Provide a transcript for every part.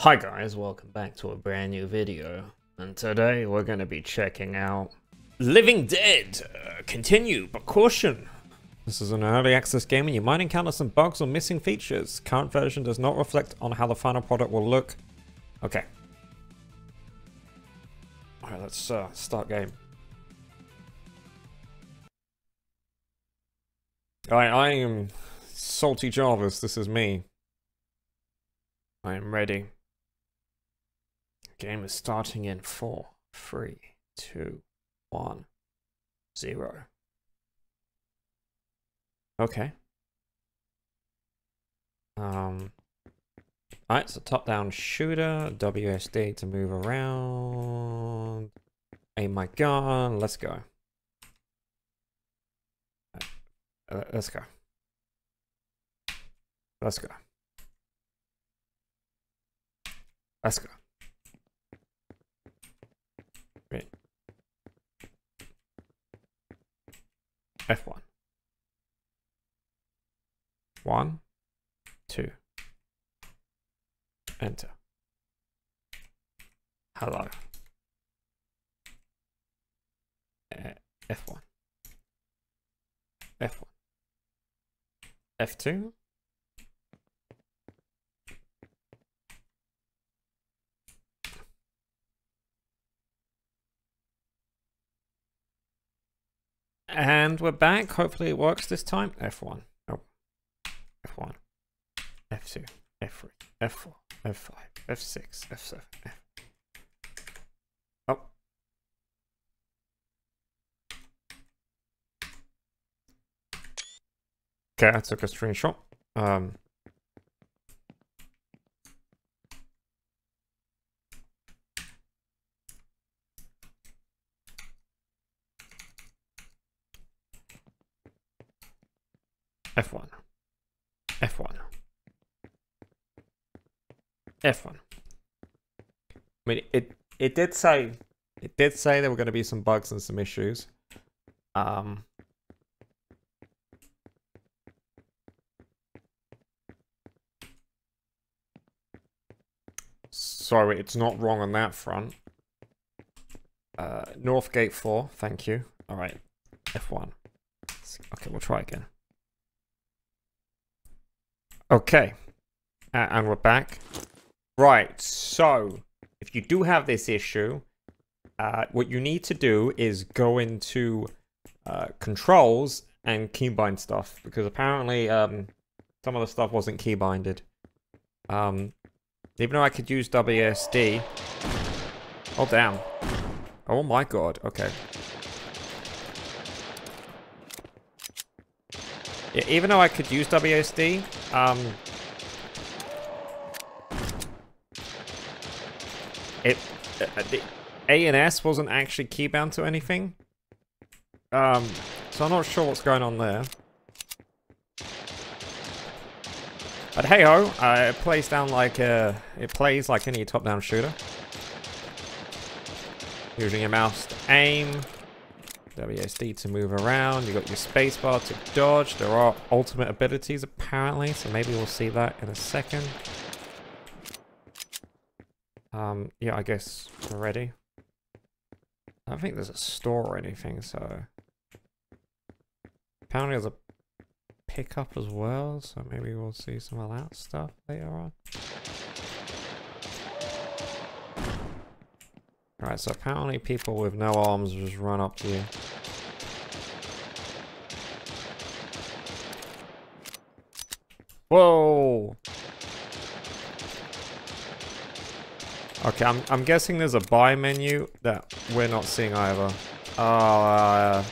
Hi guys, welcome back to a brand new video. And today we're going to be checking out Living Dead. Uh, continue, but caution. This is an early access game and you might encounter some bugs or missing features. Current version does not reflect on how the final product will look. Okay. Alright, let's uh, start game. Alright, I am Salty Jarvis, this is me. I am ready. Game is starting in four, three, two, one, zero. Okay. Um. Alright, so top-down shooter, WSD to move around. Aim my gun. Let's go. Uh, let's go. Let's go. Let's go. Wait. F1. One, two. Enter. Hello. Uh, F1. F1. F2. And we're back. Hopefully it works this time. F1. Oh. F1. F2. F3. F4. F5. F6. F7. F oh. Okay, I took a screenshot. Um, F1. F1. F1. I mean, it it did say it did say there were going to be some bugs and some issues. Um. Sorry, it's not wrong on that front. Uh, Northgate 4, thank you. Alright, F1. Okay, we'll try again. Okay. Uh, and we're back. Right, so if you do have this issue, uh, what you need to do is go into uh, controls and keybind stuff because apparently um, some of the stuff wasn't keybinded. Um, even though I could use WSD. Oh, damn. Oh my god, okay. Yeah, even though I could use WSD, um, it uh, the A and S wasn't actually keybound to anything. Um, so I'm not sure what's going on there. But hey ho, uh, it plays down like uh, it plays like any top-down shooter. Using your mouse to aim, WSD to move around. You got your spacebar to dodge. There are ultimate abilities apparently, so maybe we'll see that in a second. Um, yeah, I guess we're ready. I don't think there's a store or anything, so... Apparently there's a pickup as well, so maybe we'll see some of that stuff later on. Right, so apparently people with no arms just run up to you. Whoa! Okay, I'm, I'm guessing there's a buy menu that we're not seeing either. Oh, uh,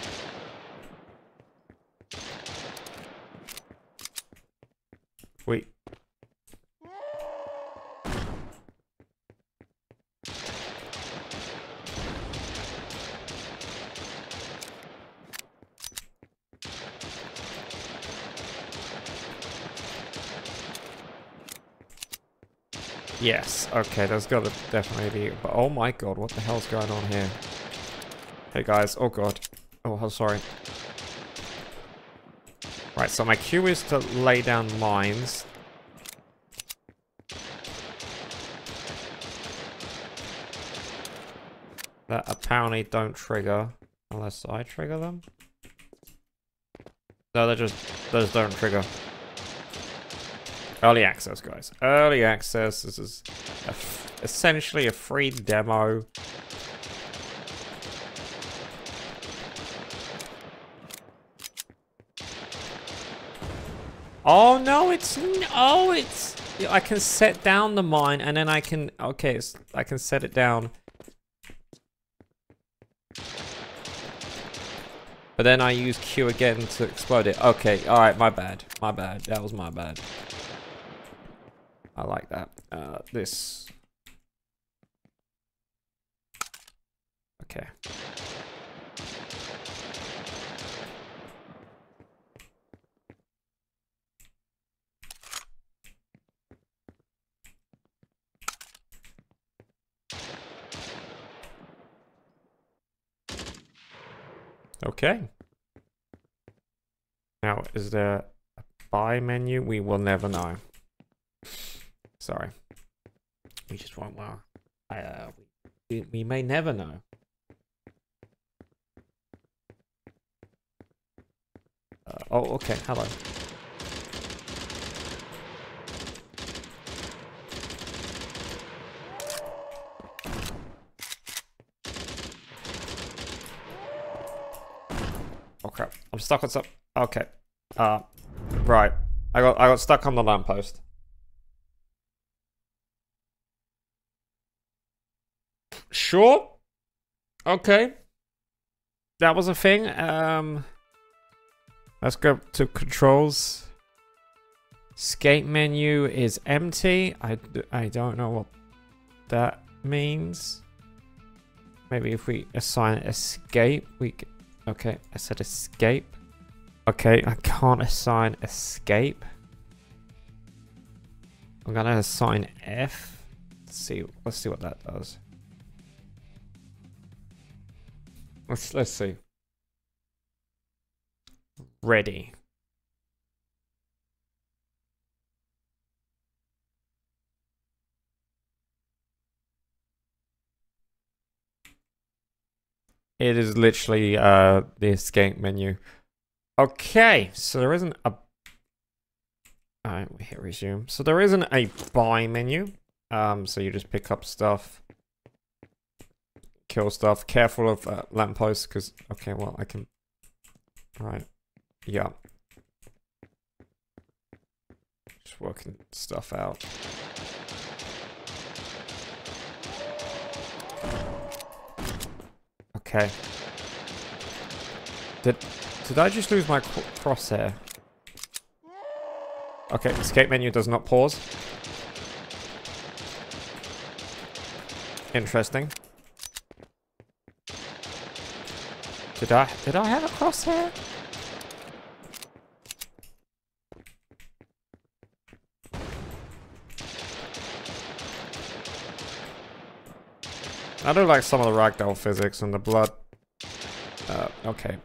Yes, okay, there's gotta definitely be... But oh my god, what the hell's going on here? Hey guys, oh god. Oh, I'm sorry. Right, so my cue is to lay down mines. That apparently don't trigger, unless I trigger them. No, they just, those don't trigger. Early access, guys. Early access. This is essentially a free demo. Oh no, it's oh it's I can set down the mine and then I can okay, I can set it down. But then I use Q again to explode it. Okay, alright, my bad. My bad. That was my bad. I like that. Uh, this. Okay. Okay. Now, is there a buy menu? We will never know. Sorry. We just won't well. Uh, we, we may never know. Uh, oh, okay. Hello. Oh crap! I'm stuck on some. Okay. Uh, right. I got I got stuck on the lamppost. Sure. Okay. That was a thing. Um, let's go to controls. Escape menu is empty. I, I don't know what that means. Maybe if we assign escape, we okay, I said escape. Okay, I can't assign escape. I'm gonna assign F. Let's see, let's see what that does. Let's let's see. Ready. It is literally uh, the escape menu. Okay, so there isn't a... Alright, we hit resume. So there isn't a buy menu. Um, so you just pick up stuff kill stuff. Careful of uh, lampposts, because... Okay, well, I can... Right. Yeah. Just working stuff out. Okay. Did did I just lose my crosshair? Okay, escape menu does not pause. Interesting. Did I did I have a crosshair? I do like some of the ragdoll physics and the blood. Uh, okay.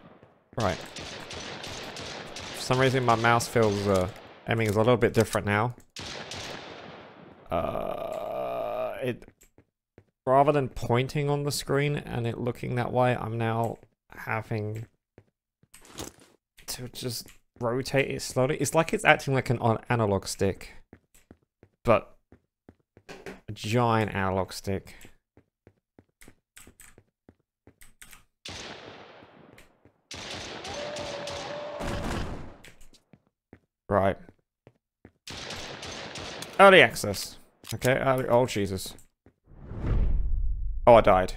Right. For some reason my mouse feels, uh, aiming is a little bit different now. Uh, it, rather than pointing on the screen and it looking that way, I'm now having to just rotate it slowly. It's like it's acting like an analog stick, but a giant analog stick. Right. Early access. Okay, early, oh Jesus. Oh, I died.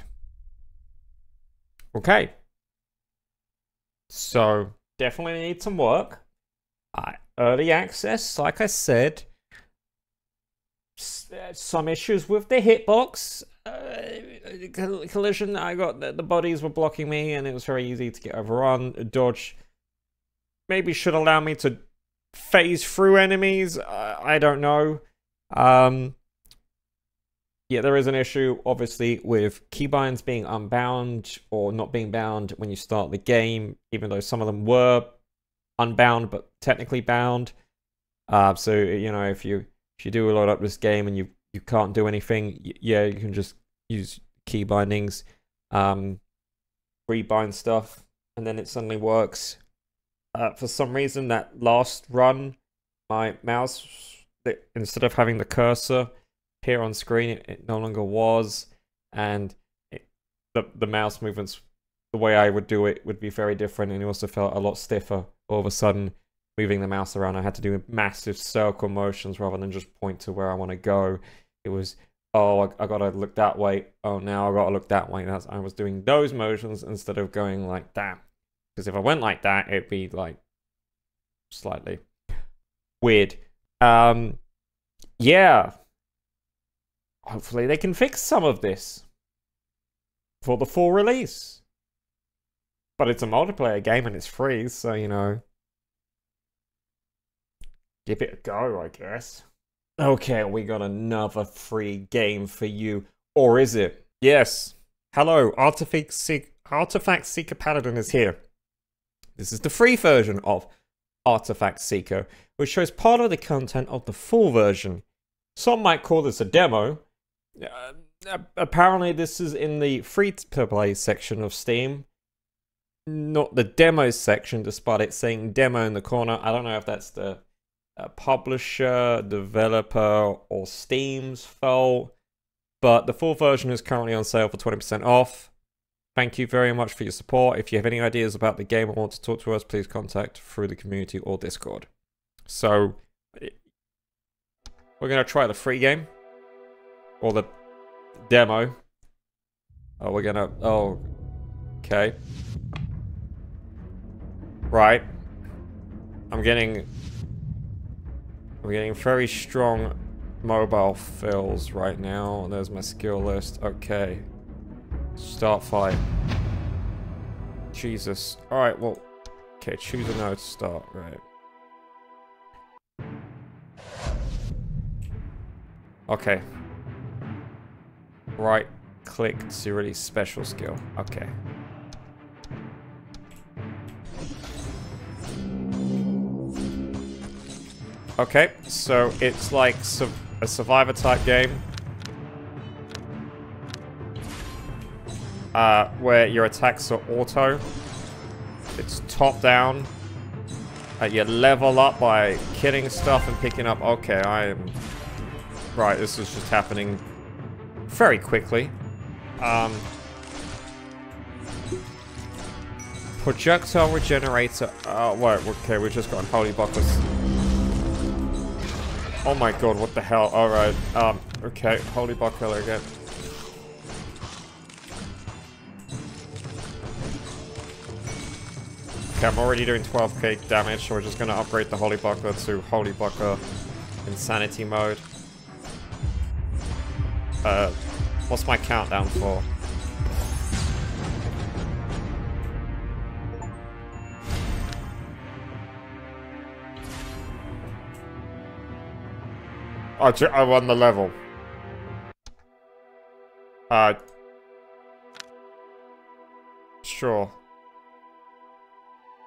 Okay. So definitely need some work. Uh, early access, like I said, uh, some issues with the hitbox. Uh, collision, I got the, the bodies were blocking me and it was very easy to get overrun. Dodge maybe should allow me to phase through enemies. Uh, I don't know. Um, yeah, there is an issue, obviously, with keybinds being unbound or not being bound when you start the game, even though some of them were unbound but technically bound. Uh, so, you know, if you if you do a load up this game and you, you can't do anything, yeah, you can just use key bindings. um, rebind stuff, and then it suddenly works. Uh, for some reason, that last run, my mouse, instead of having the cursor appear on screen, it, it no longer was, and it, the the mouse movements, the way I would do it, would be very different, and it also felt a lot stiffer. All of a sudden, moving the mouse around, I had to do massive circle motions rather than just point to where I want to go. It was oh, I, I, gotta look that way. Oh, now I gotta look that way. That's I was doing those motions instead of going like that. Because if I went like that, it'd be like slightly weird. Um, yeah. Hopefully they can fix some of this for the full release. But it's a multiplayer game and it's free, so you know. Give it a go, I guess. Okay, we got another free game for you. Or is it? Yes. Hello, Artifact, Artifact Seeker Paladin is here. This is the free version of Artifact Seeker, which shows part of the content of the full version. Some might call this a demo. Uh, apparently, this is in the free to play section of Steam, not the demos section, despite it saying demo in the corner. I don't know if that's the a publisher, developer, or Steam's fault. But the full version is currently on sale for 20% off. Thank you very much for your support. If you have any ideas about the game or want to talk to us, please contact through the community or Discord. So, we're going to try the free game. Or the demo. Oh, we're to... Oh, okay. Right. I'm getting we're getting very strong mobile fills right now. There's my skill list. Okay. Start fight. Jesus. Alright, well... Okay, choose a node to start. Right. Okay. Right click to release special skill. Okay. Okay, so it's like su a survivor type game. Uh, where your attacks are auto. It's top down. Uh, you level up by killing stuff and picking up... Okay, I am... Right, this is just happening very quickly. Um, projectile regenerator... Oh, wait, okay, we just got Holy Buckles. Oh my god, what the hell? Alright, um, okay, holy buckler again. Okay, I'm already doing 12k damage, so we're just gonna upgrade the Holy Buckler to Holy Buckler Insanity mode. Uh, what's my countdown for? I, I won the level. Uh. Sure.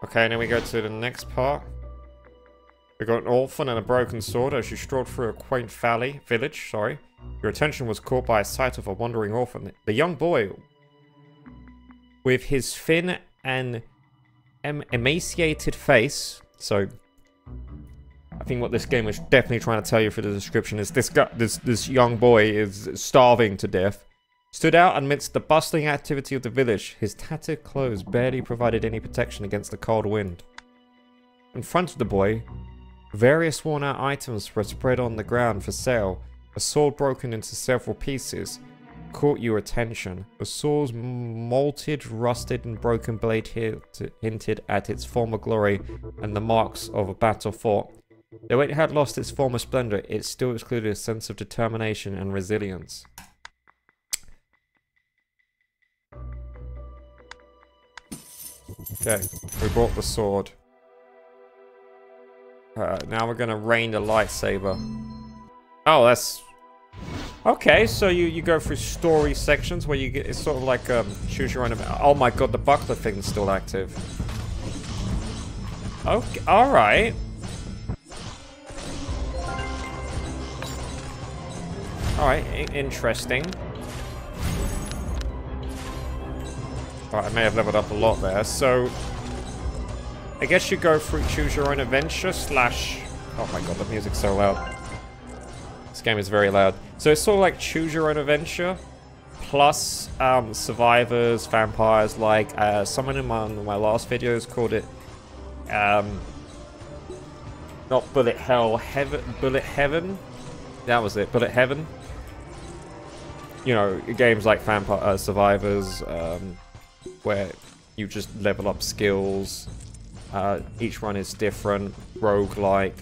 Okay, now we go to the next part. We got an orphan and a broken sword as you strolled through a quaint valley, village, sorry. Your attention was caught by a sight of a wandering orphan. The young boy, with his thin and emaciated face, so I think what this game is definitely trying to tell you through the description is this guy, this this young boy is starving to death. Stood out amidst the bustling activity of the village, his tattered clothes barely provided any protection against the cold wind. In front of the boy, various worn-out items were spread on the ground for sale. A sword broken into several pieces caught your attention. The sword's molted, rusted, and broken blade hinted at its former glory and the marks of a battle fought. Though it had lost its former splendor, it still excluded a sense of determination and resilience. Okay, we brought the sword. Uh, now we're gonna rain the lightsaber. Oh, that's... Okay, so you, you go through story sections where you get... It's sort of like um, choose your own... Oh my god, the buckler thing's still active. Okay, alright. Alright, interesting. Oh, I may have leveled up a lot there. So, I guess you go through choose your own adventure slash... Oh my god, the music's so loud. This game is very loud. So it's sort of like choose your own adventure plus um, survivors, vampires, like uh, someone in my, my last videos called it um, not Bullet Hell, Heaven, Bullet Heaven. That was it, Bullet Heaven. You know, games like Vampire uh, Survivors, um, where you just level up skills. Uh, each one is different, rogue-like.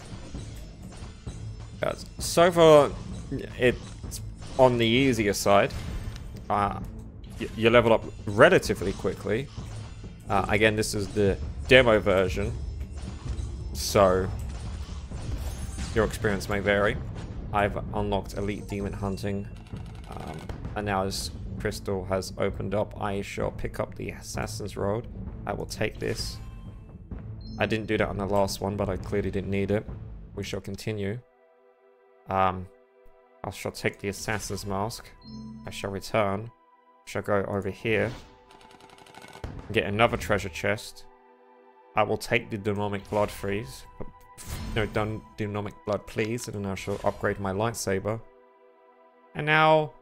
Uh, so far, it's on the easier side. Uh, you level up relatively quickly. Uh, again, this is the demo version, so your experience may vary. I've unlocked Elite Demon Hunting, um, and now as Crystal has opened up, I shall pick up the Assassin's Road. I will take this. I didn't do that on the last one, but I clearly didn't need it. We shall continue. Um, I shall take the Assassin's Mask. I shall return. I shall go over here. Get another treasure chest. I will take the Demonic Blood Freeze. No, done Demonic Blood Please, and then I shall upgrade my lightsaber. And now,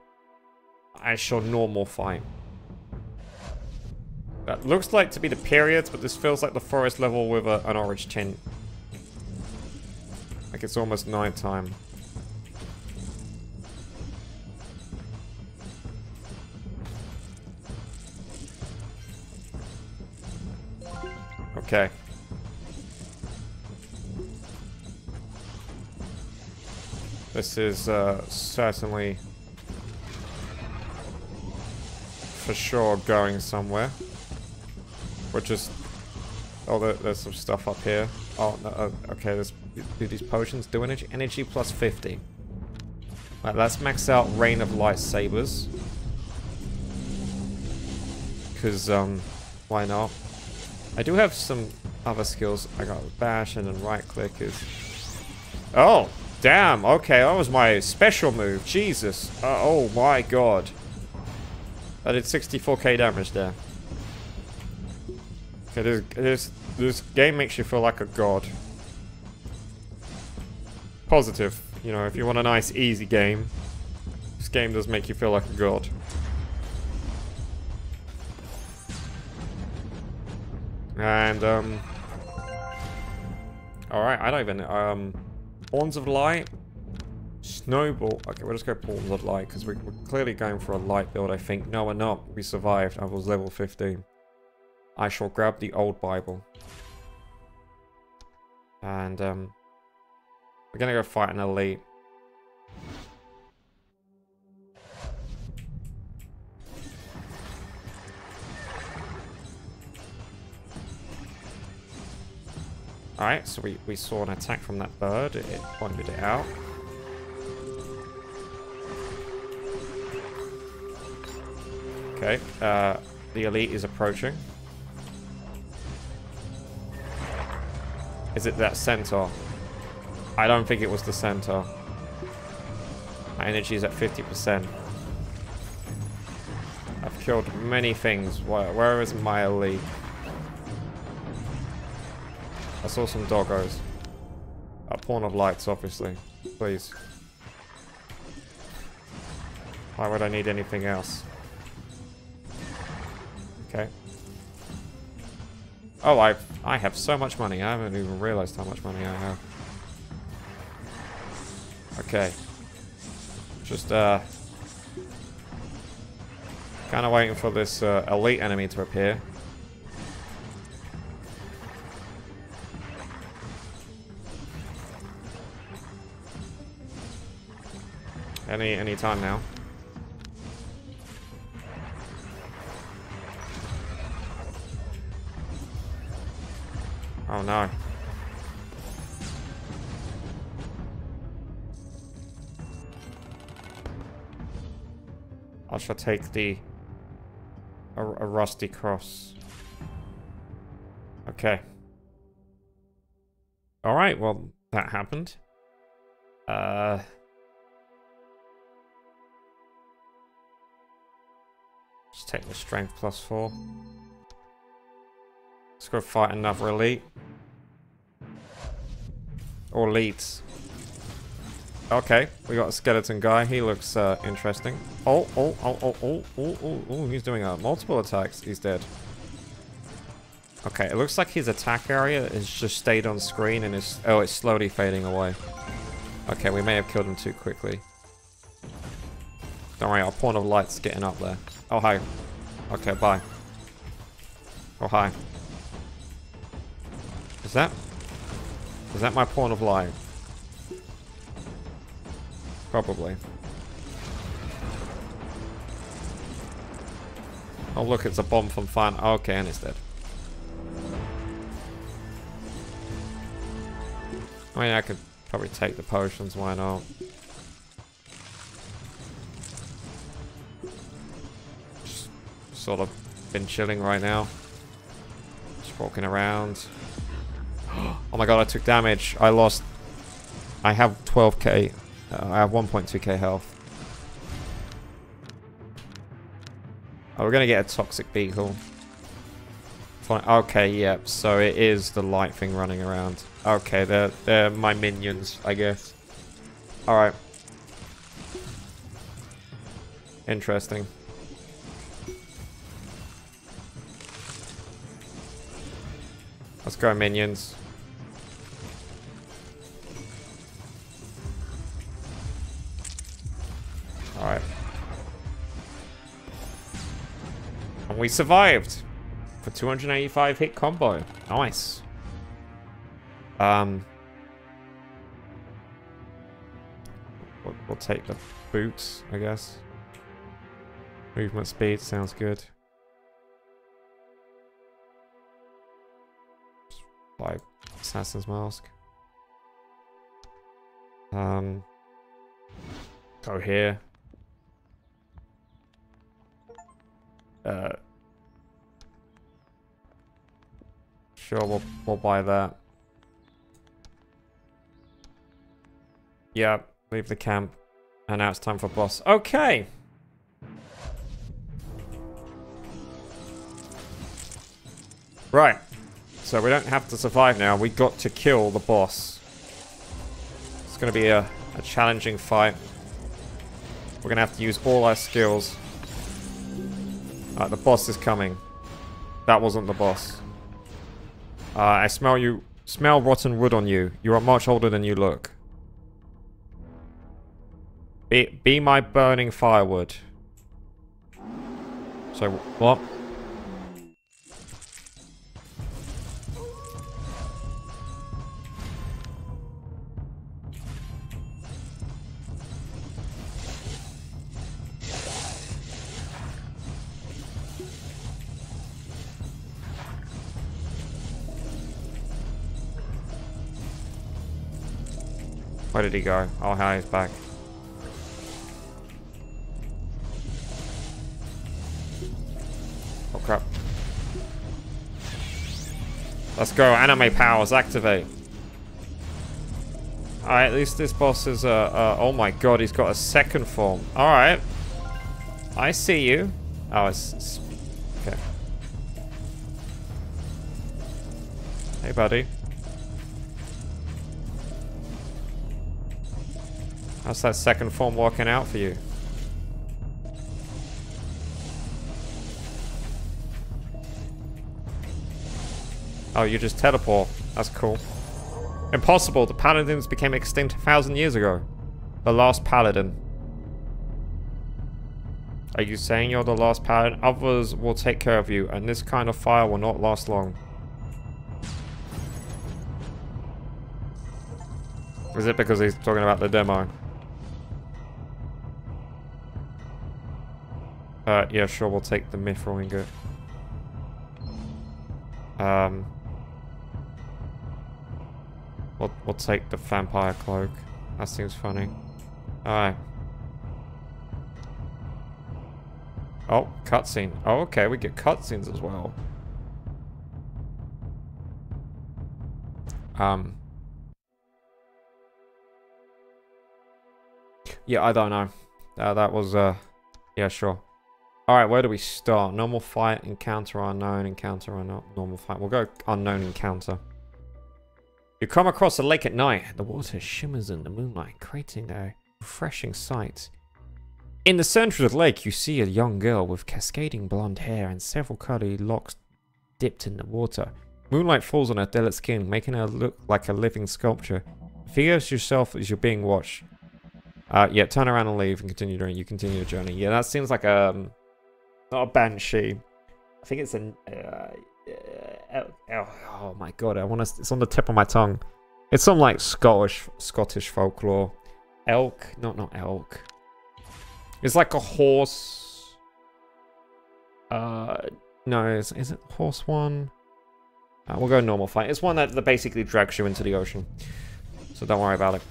I shall normal fight. That looks like to be the periods, but this feels like the forest level with a, an orange tint. Like it's almost night time. Okay. This is uh, certainly for sure going somewhere. We're just... Oh, there, there's some stuff up here. Oh, no, uh, okay, there's, do these potions do energy? Energy plus 50. Right, let's max out Rain of Lightsabers. Because, um, why not? I do have some other skills. I got bash and then right click is... Oh, damn. Okay, that was my special move. Jesus. Uh, oh my god. I did 64k damage there. Okay, this, this, this game makes you feel like a god. Positive. You know, if you want a nice, easy game, this game does make you feel like a god. And, um... Alright, I don't even... Um... Horns of Light. Snowball. Okay, we'll just go Horns of Light, because we're, we're clearly going for a light build, I think. No, we're not. We survived. I was level 15. I shall grab the old Bible. And, um... We're gonna go fight an elite. Alright, so we, we saw an attack from that bird. It, pointed it out. Okay, uh, the elite is approaching. Is it that centaur? I don't think it was the centaur. My energy is at 50%. I've killed many things. Where, where is my elite? I saw some doggos. A pawn of lights, obviously. Please. Why would I need anything else? Okay. Oh, I I have so much money. I haven't even realized how much money I have. Okay. Just, uh... Kind of waiting for this uh, elite enemy to appear. Any any time now. Oh no. I shall take the a, a rusty cross. Okay. All right. Well, that happened. Uh. Just take the strength plus four. Let's go fight another elite. Or elites. Okay, we got a skeleton guy. He looks uh, interesting. Oh, oh, oh, oh, oh, oh, oh, oh, he's doing uh, multiple attacks. He's dead. Okay, it looks like his attack area has just stayed on screen and is... Oh, it's slowly fading away. Okay, we may have killed him too quickly. Don't worry, our point of light's getting up there. Oh, hi. Okay, bye. Oh, hi. Is that... Is that my point of light? Probably. Oh, look, it's a bomb from Fun. Oh, okay, and it's dead. Oh, I mean, I could probably take the potions, why not? Just sort of been chilling right now. Just walking around. Oh my god, I took damage. I lost... I have 12k. Uh, I have 1.2k health. Oh, we're gonna get a toxic beetle. Fine. Okay, yep. So it is the light thing running around. Okay, they're, they're my minions, I guess. Alright. Interesting. Let's go, minions. We survived! For 285 hit combo. Nice. Um... We'll, we'll take the boots, I guess. Movement speed sounds good. Buy Assassin's Mask. Um, go here. Uh, sure, we'll, we'll buy that. Yeah, leave the camp. And now it's time for boss. Okay! Right. So we don't have to survive now. We got to kill the boss. It's going to be a, a challenging fight. We're going to have to use all our skills. The boss is coming. That wasn't the boss. Uh, I smell you. Smell rotten wood on you. You are much older than you look. Be, be my burning firewood. So, what? Where did he go? Oh, hi, he's back. Oh, crap. Let's go. Anime powers, activate. Alright, at least this boss is, uh, uh, oh my god, he's got a second form. Alright. I see you. Oh, it's, it's, okay. Hey, buddy. How's that second form working out for you? Oh, you just teleport. That's cool. Impossible. The paladins became extinct a thousand years ago. The last paladin. Are you saying you're the last paladin? Others will take care of you, and this kind of fire will not last long. Is it because he's talking about the demo? Uh, yeah, sure, we'll take the mithril ingot. Um, we'll, we'll take the vampire cloak. That seems funny. Alright. Oh, cutscene. Oh, okay, we get cutscenes as well. Um. Yeah, I don't know. Uh, that was, uh, yeah, sure. Alright, where do we start? Normal fight, encounter unknown, encounter unknown, normal fight. We'll go unknown encounter. You come across a lake at night. The water shimmers in the moonlight, creating a refreshing sight. In the center of the lake, you see a young girl with cascading blonde hair and several curly locks dipped in the water. Moonlight falls on her delicate skin, making her look like a living sculpture. Figure yourself as you're being watched. Uh, yeah, turn around and leave and continue doing. You continue your journey. Yeah, that seems like a um, not a banshee. I think it's an. Uh, uh, oh, oh, my god! I want to. It's on the tip of my tongue. It's some like Scottish Scottish folklore. Elk, not not elk. It's like a horse. Uh, no, is is it horse one? Uh, we'll go normal fight. It's one that, that basically drags you into the ocean. So don't worry about it.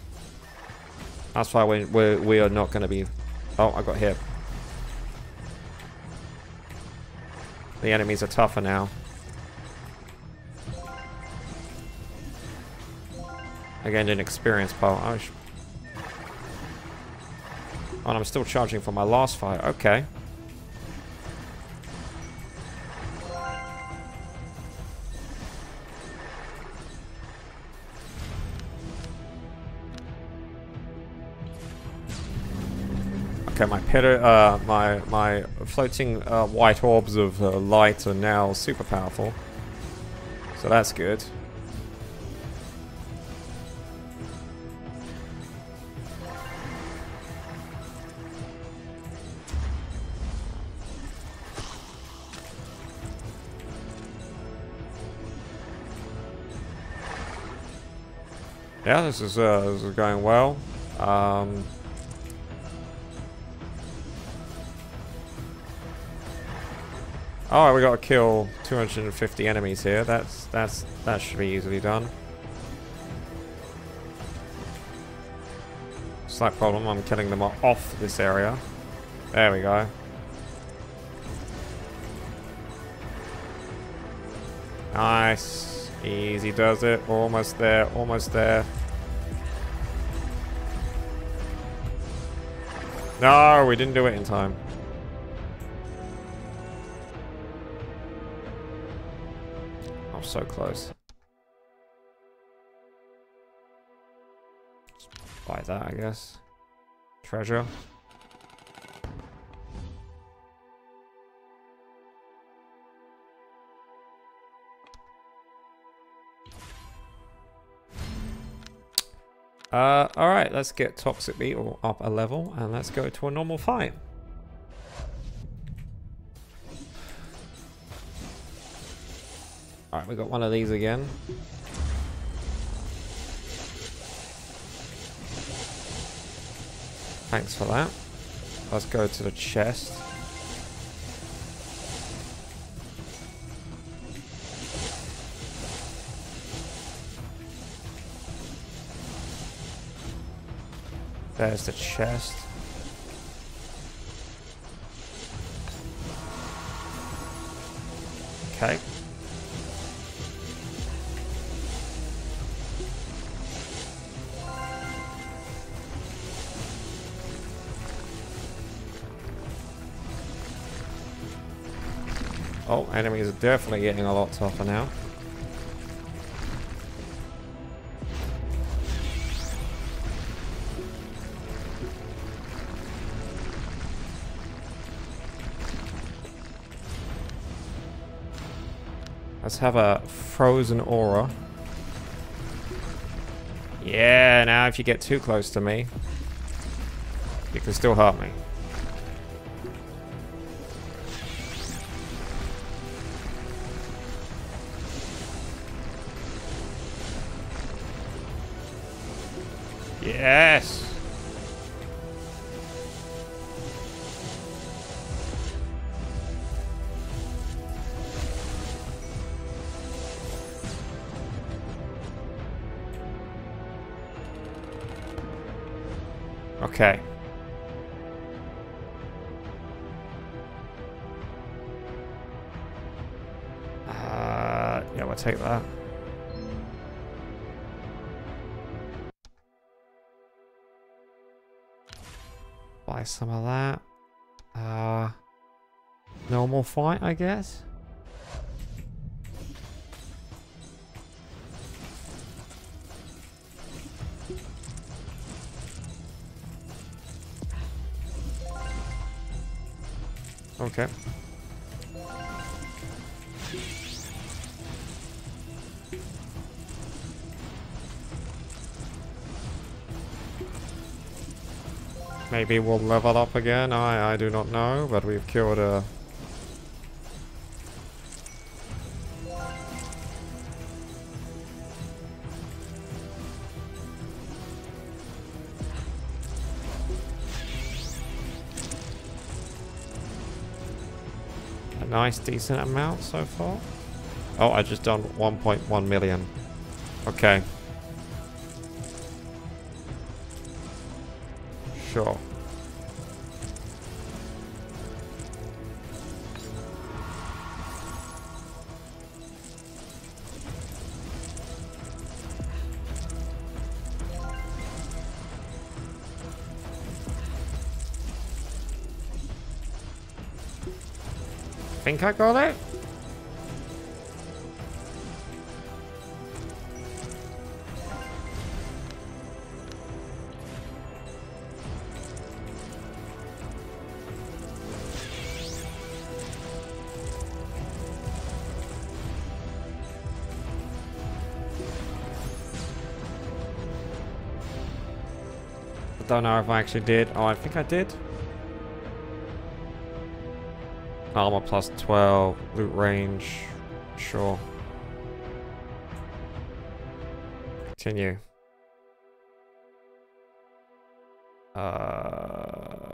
That's why we, we, we are not going to be... Oh, I got hit. The enemies are tougher now. Again, an experience. Oh, oh, and I'm still charging for my last fight. Okay. Okay, my uh, my my floating uh, white orbs of uh, light are now super powerful, so that's good. Yeah, this is uh, this is going well. Um, Oh, we got to kill 250 enemies here. That's that's that should be easily done. Slight problem. I'm killing them off this area. There we go. Nice. Easy does it. Almost there. Almost there. No, we didn't do it in time. So close. buy that, I guess. Treasure. Uh, alright, let's get Toxic Beetle up a level and let's go to a normal fight. Alright, we got one of these again. Thanks for that. Let's go to the chest. There's the chest. Okay. Enemies are definitely getting a lot tougher now. Let's have a frozen aura. Yeah, now if you get too close to me, you can still hurt me. Yes. Okay. Uh, yeah, we'll take that. Buy some of that. Uh, normal fight, I guess. Okay. Maybe we'll level up again, I, I do not know, but we've killed a... A nice decent amount so far. Oh, I just done 1.1 million. Okay. Sure. Think I got it? Don't know if I actually did. Oh, I think I did. Armor plus 12, loot range, sure. Continue. Uh,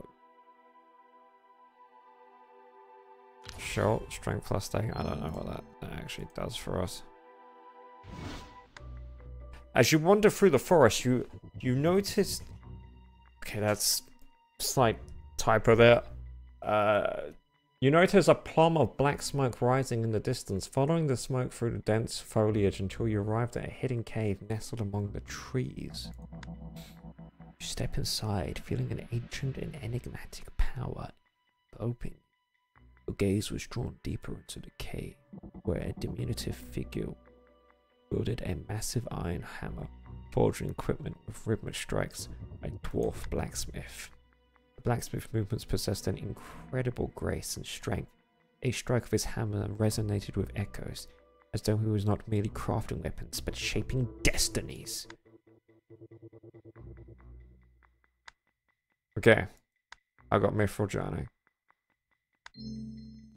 sure, strength plus 8. I don't know what that, that actually does for us. As you wander through the forest, you you notice. Okay, that's slight typo there. Uh, you notice a plum of black smoke rising in the distance, following the smoke through the dense foliage until you arrived at a hidden cave nestled among the trees. You step inside, feeling an ancient and enigmatic power open. Your gaze was drawn deeper into the cave, where a diminutive figure wielded a massive iron hammer, forging equipment with rhythmic strikes by dwarf blacksmith. The blacksmith movements possessed an incredible grace and strength. A strike of his hammer resonated with echoes, as though he was not merely crafting weapons, but shaping destinies. Okay. I got Mithril Journey.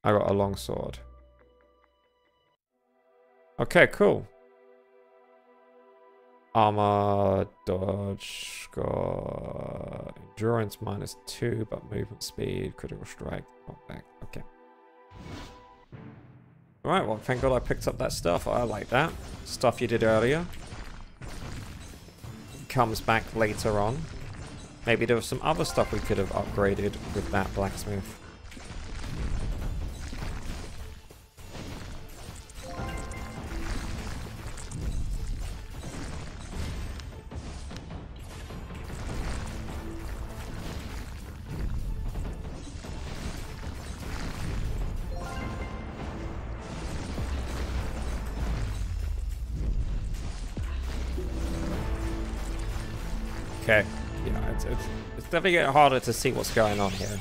I got a long sword. Okay, cool. Armor, dodge, got endurance minus two, but movement speed, critical strike, back. Okay. Alright, well, thank God I picked up that stuff. I like that. Stuff you did earlier. Comes back later on. Maybe there was some other stuff we could have upgraded with that blacksmith. Okay. Yeah, it's, it's, it's definitely getting harder to see what's going on here.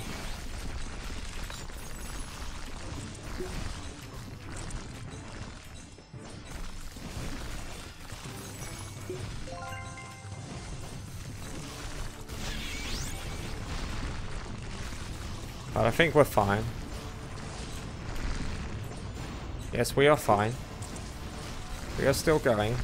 But I think we're fine. Yes, we are fine. We are still going.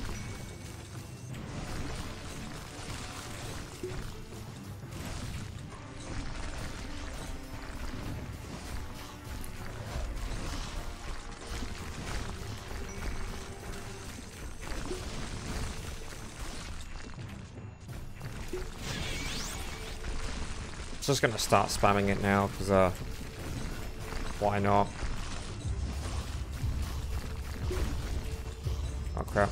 Just gonna start spamming it now, because, uh, why not? Oh, crap.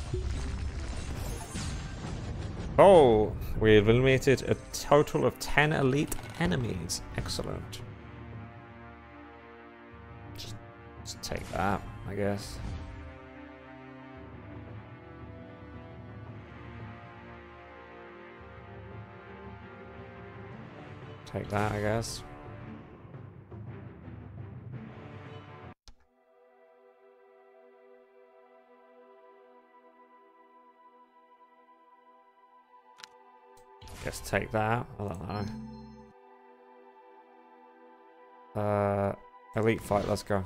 Oh, we eliminated a total of 10 elite enemies. Excellent. Just take that, I guess. Take that, I guess. Guess take that. I don't know. Uh, elite fight. Let's go.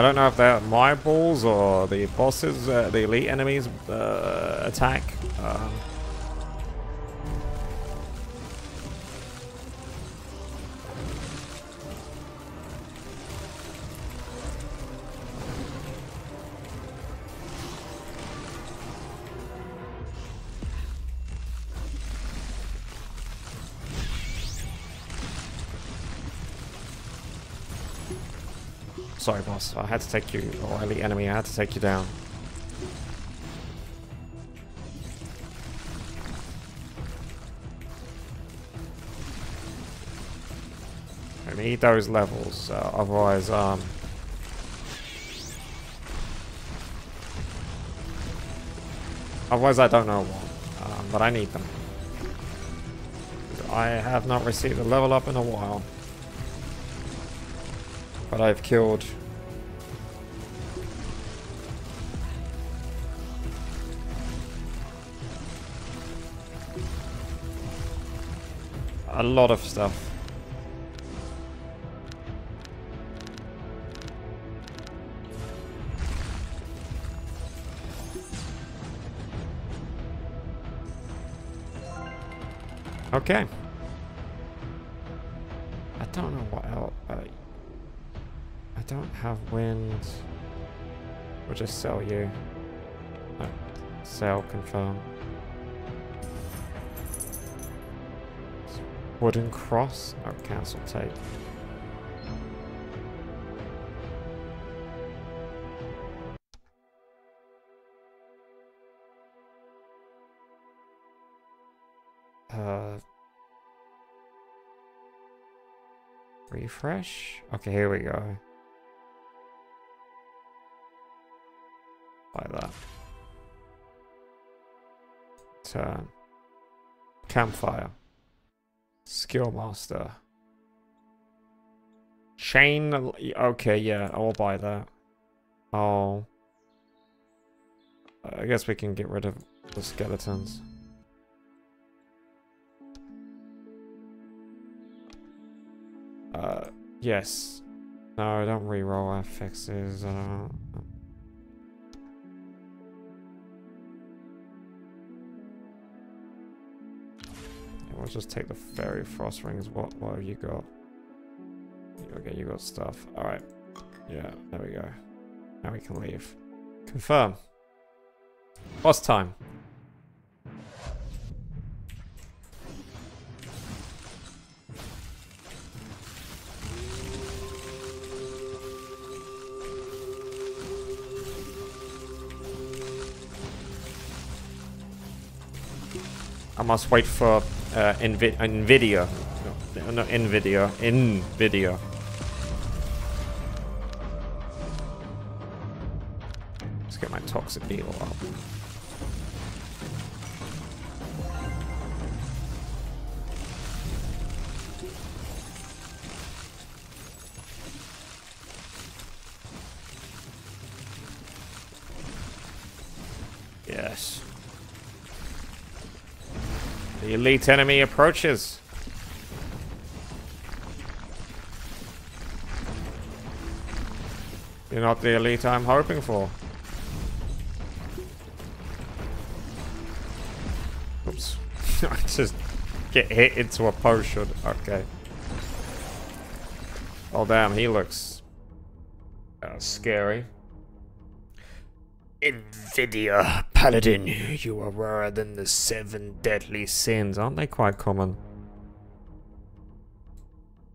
I don't know if they're my balls or the bosses, uh, the elite enemies uh, attack. Um, Sorry, boss. I had to take you, or elite enemy, I had to take you down. I need those levels, uh, otherwise, um... Otherwise I don't know what, um, but I need them. I have not received a level up in a while. But I've killed a lot of stuff. Okay. Have wind. We'll just sell you. No. Sell, confirm. Wooden cross? Oh, cancel tape. Uh, refresh? Okay, here we go. Like that. Turn. Campfire. Skill master. Chain. Okay, yeah, I'll buy that. Oh. I guess we can get rid of the skeletons. Uh, yes. No, don't reroll FXs. Uh, We'll just take the fairy frost rings. What what have you got? Okay, you got stuff. Alright. Yeah, there we go. Now we can leave. Confirm. Boss time. I must wait for uh, Nvi Nvidia. No, not Nvidia. Nvidia. Let's get my toxic beetle up. Elite enemy approaches. You're not the elite I'm hoping for. Oops. I just get hit into a potion. Okay. Oh damn, he looks uh, scary. Invidia, Paladin, you are rarer than the seven deadly sins. Aren't they quite common?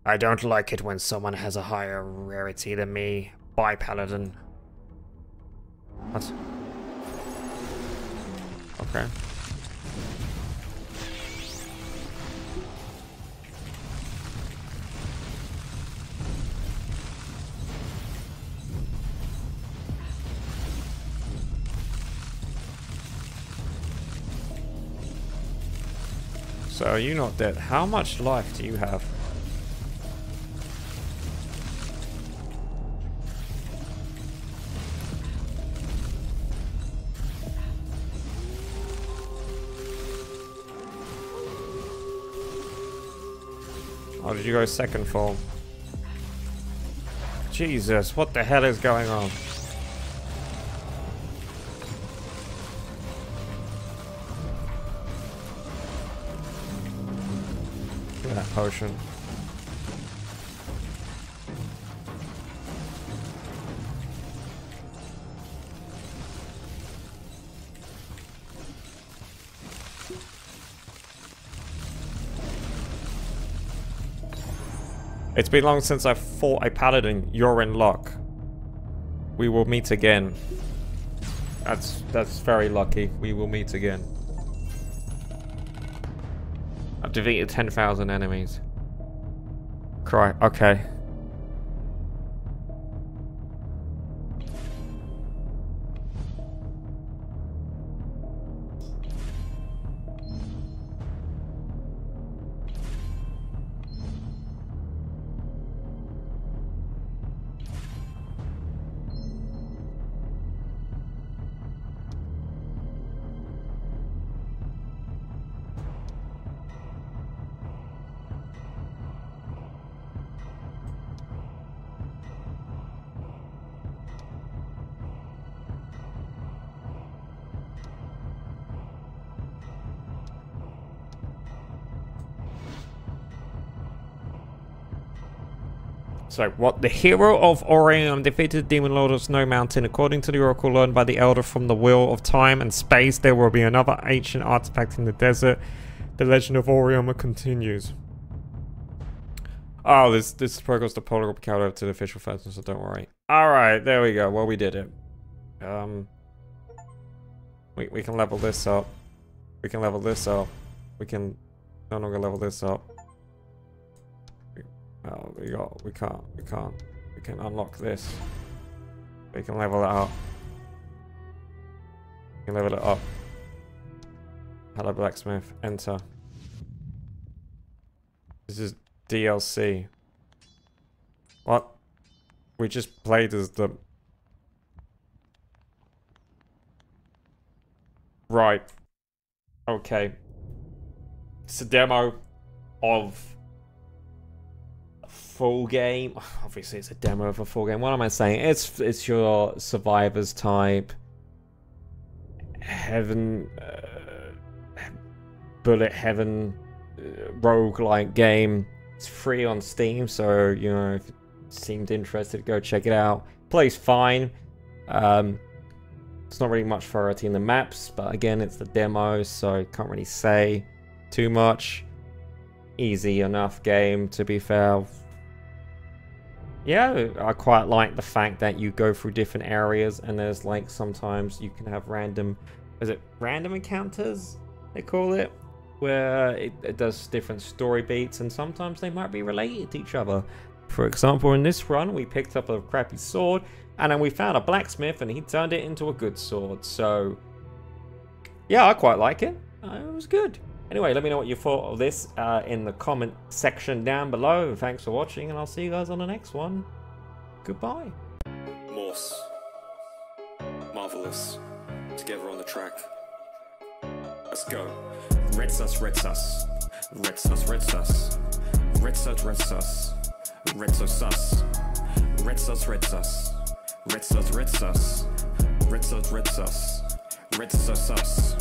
I don't like it when someone has a higher rarity than me. Bye, Paladin. What? Okay. So are you not dead? How much life do you have? Oh, did you go second form? Jesus, what the hell is going on? Potion. It's been long since I fought a paladin. You're in luck. We will meet again. That's that's very lucky. We will meet again. Defeated 10,000 enemies. Cry. Okay. So, what? The hero of Aurium defeated Demon Lord of Snow Mountain. According to the oracle learned by the Elder from the Wheel of Time and Space, there will be another ancient artifact in the desert. The legend of Aurium continues. Oh, this this progress the polar over to the official version, so don't worry. Alright, there we go. Well, we did it. Um, we, we can level this up. We can level this up. We can no longer level this up. We got, we can't, we can't. We can unlock this. We can level it up. We can level it up. Hello, blacksmith. Enter. This is DLC. What? We just played as the... Right. Okay. It's a demo of full game. Obviously, it's a demo of a full game. What am I saying? It's it's your survivors type heaven uh, bullet heaven uh, rogue like game. It's free on Steam, so you know if you seemed interested, go check it out. Plays fine. Um, it's not really much variety in the maps, but again, it's the demo, so I can't really say too much. Easy enough game, to be fair yeah, I quite like the fact that you go through different areas and there's like sometimes you can have random, is it random encounters they call it? Where it, it does different story beats and sometimes they might be related to each other. For example, in this run, we picked up a crappy sword and then we found a blacksmith and he turned it into a good sword. So, yeah, I quite like it. Uh, it was good. Anyway, let me know what you thought of this uh, in the comment section down below. Thanks for watching, and I'll see you guys on the next one. Goodbye. Morse. Marvelous. Together on the track. Let's go. Red sus, red sus. Red sus, red sus. Red sus, red sus. Red sus, sus. Red sus, red sus. Red sus, red sus. Red sus, red sus. Red sus, sus.